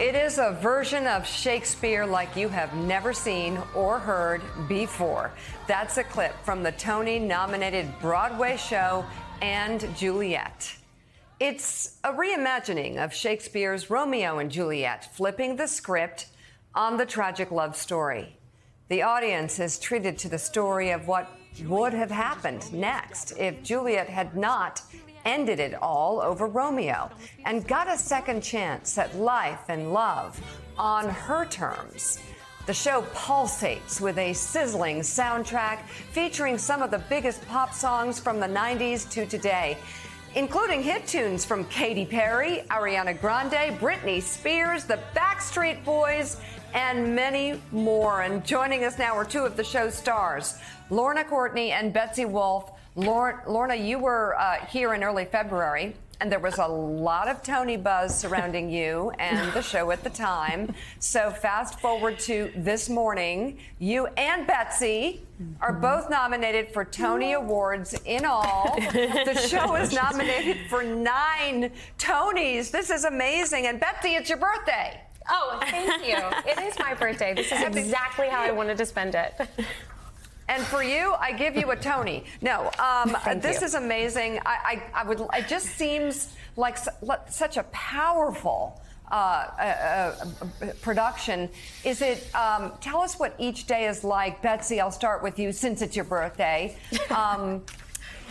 It is a version of Shakespeare like you have never seen or heard before. That's a clip from the Tony nominated Broadway show and Juliet. It's a reimagining of Shakespeare's Romeo and Juliet, flipping the script on the tragic love story. The audience is treated to the story of what would have happened next if Juliet had not ended it all over Romeo and got a second chance at life and love on her terms. The show pulsates with a sizzling soundtrack featuring some of the biggest pop songs from the 90s to today, including hit tunes from Katy Perry, Ariana Grande, Britney Spears, the Backstreet Boys, and many more. And joining us now are two of the show's stars, Lorna Courtney and Betsy Wolfe. Lorna, you were uh, here in early February, and there was a lot of Tony buzz surrounding you and the show at the time. So, fast forward to this morning, you and Betsy are both nominated for Tony Awards in all. The show is nominated for nine Tonys. This is amazing. And, Betsy, it's your birthday. Oh, thank you. it is my birthday. This is exactly how I wanted to spend it. And for you, I give you a Tony. No, um, this you. is amazing. I, I, I, would. It just seems like su such a powerful. Uh, uh, uh, production. Is it? Um, tell us what each day is like, Betsy. I'll start with you since it's your birthday. Um,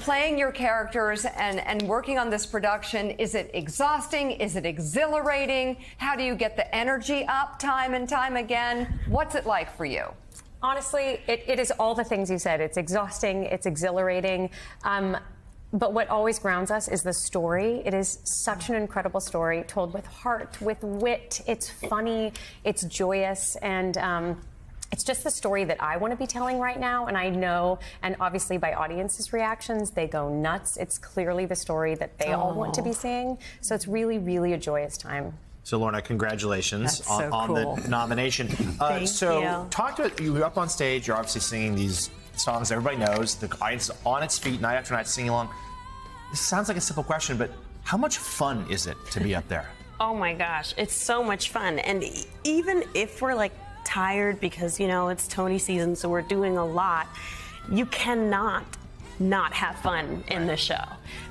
playing your characters and, and working on this production, is it exhausting? Is it exhilarating? How do you get the energy up time and time again? What's it like for you? Honestly, it, it is all the things you said. It's exhausting, it's exhilarating. Um, but what always grounds us is the story. It is such an incredible story, told with heart, with wit. It's funny, it's joyous, and um, it's just the story that I want to be telling right now. And I know, and obviously by audiences' reactions, they go nuts. It's clearly the story that they oh. all want to be seeing. So it's really, really a joyous time. So, Lorna, congratulations on, so on cool. the nomination. Uh, so, you. talk to you up on stage. You're obviously singing these songs everybody knows. The audience is on its feet night after night singing along. This sounds like a simple question, but how much fun is it to be up there? oh my gosh, it's so much fun. And even if we're like tired because, you know, it's Tony season, so we're doing a lot, you cannot not have fun in the show.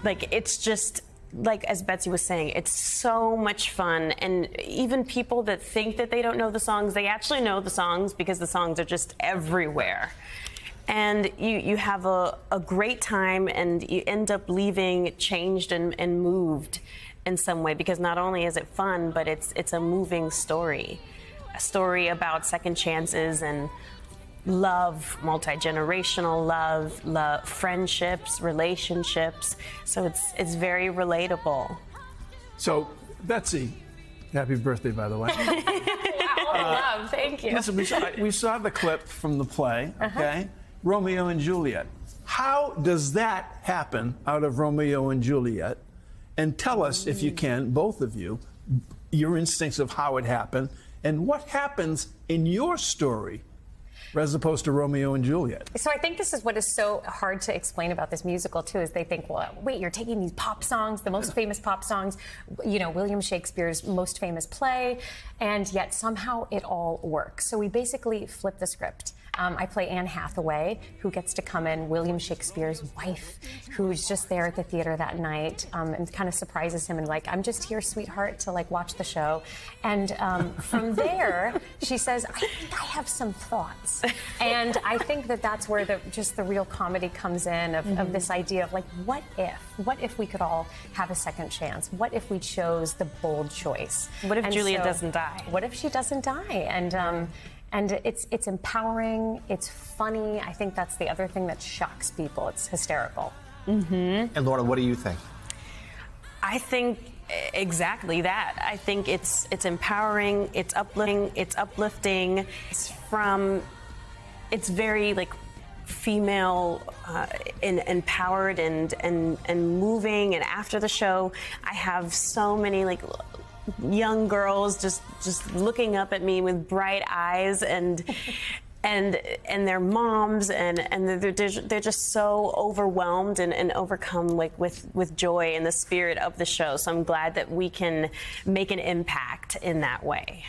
Like, it's just like as Betsy was saying, it's so much fun. And even people that think that they don't know the songs, they actually know the songs because the songs are just everywhere. And you, you have a, a great time and you end up leaving changed and, and moved in some way because not only is it fun, but it's, it's a moving story. A story about second chances and love, multi generational love, love, friendships, relationships. So it's it's very relatable. So, Betsy, happy birthday, by the way. wow, uh, love, thank you. Listen, we saw, we saw the clip from the play, uh-huh. okay? Uh-huh. Romeo and Juliet. How does that happen out of Romeo and Juliet? And tell us, if you can, both of you, your instincts of how it happened and what happens in your story as opposed to Romeo and Juliet. So I think this is what is so hard to explain about this musical too, is they think, well, wait, you're taking these pop songs, the most famous pop songs, you know, William Shakespeare's most famous play, and yet somehow it all works. So we basically flip the script. Um, I play Anne Hathaway, who gets to come in, William Shakespeare's wife, who's just there at the theater that night um, and kind of surprises him and like, I'm just here, sweetheart, to like watch the show. And um, from there, she says, I think I have some thoughts. And I think that that's where the just the real comedy comes in of, mm-hmm. of this idea of like, what if? What if we could all have a second chance? What if we chose the bold choice? What if and Julia so, doesn't die? What if she doesn't die? And um, and it's it's empowering. It's funny. I think that's the other thing that shocks people. It's hysterical. Mm-hmm. And Lorna, what do you think? I think exactly that. I think it's it's empowering. It's uplifting. It's uplifting. It's from. It's very like female uh, in, empowered and, and and moving. And after the show i have so many like young girls just just looking up at me with bright eyes and and and their moms and and they're, they're, they're just so overwhelmed and, and overcome like with with joy and the spirit of the show. So i'm glad that we can make an impact in that way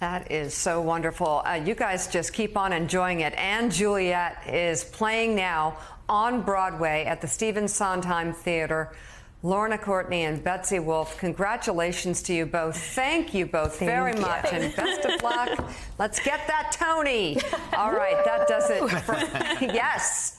That is so wonderful. Uh, you guys just keep on enjoying it. And Juliet is playing now on Broadway at the Stephen Sondheim Theater. Lorna Courtney and Betsy Wolfe, congratulations to you both. Thank you both very you. much and best of luck. Let's get that Tony. All right, that does it. For, yes.